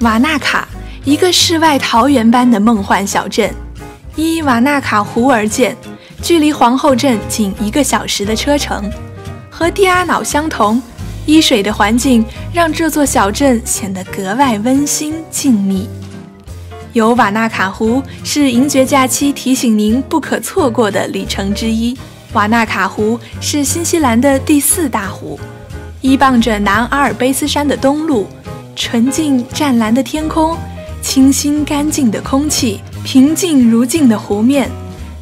瓦纳卡，一个世外桃源般的梦幻小镇，依瓦纳卡湖而建，距离皇后镇仅一个小时的车程。和蒂阿瑙相同，依水的环境让这座小镇显得格外温馨静谧。有瓦纳卡湖是银爵假期提醒您不可错过的旅程之一。瓦纳卡湖是新西兰的第四大湖，依傍着南阿尔卑斯山的东麓，纯净湛蓝的天空，清新干净的空气，平静如镜的湖面，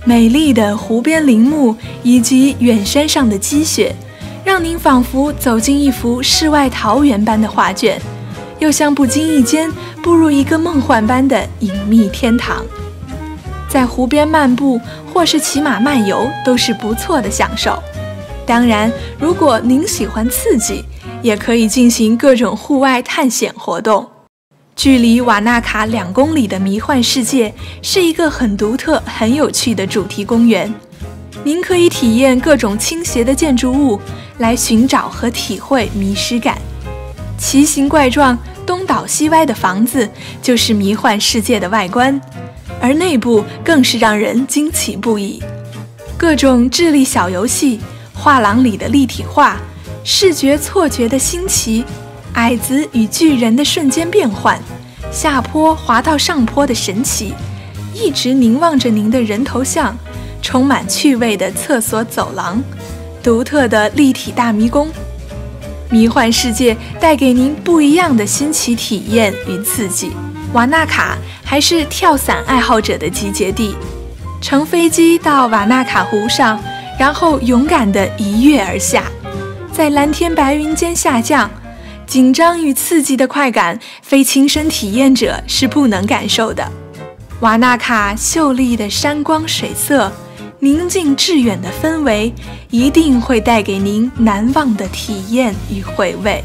美丽的湖边林木以及远山上的积雪。让您仿佛走进一幅世外桃源般的画卷，又像不经意间步入一个梦幻般的隐秘天堂。在湖边漫步或是骑马漫游都是不错的享受。当然，如果您喜欢刺激，也可以进行各种户外探险活动。距离瓦纳卡两公里的迷幻世界是一个很独特、很有趣的主题公园。您可以体验各种倾斜的建筑物，来寻找和体会迷失感。奇形怪状、东倒西歪的房子就是迷幻世界的外观，而内部更是让人惊奇不已。各种智力小游戏、画廊里的立体画、视觉错觉的新奇、矮子与巨人的瞬间变换、下坡滑到上坡的神奇、一直凝望着您的人头像。充满趣味的厕所走廊，独特的立体大迷宫，迷幻世界带给您不一样的新奇体验与刺激。瓦纳卡还是跳伞爱好者的集结地，乘飞机到瓦纳卡湖上，然后勇敢地一跃而下，在蓝天白云间下降，紧张与刺激的快感，非亲身体验者是不能感受的。瓦纳卡秀丽的山光水色。宁静致远的氛围，一定会带给您难忘的体验与回味。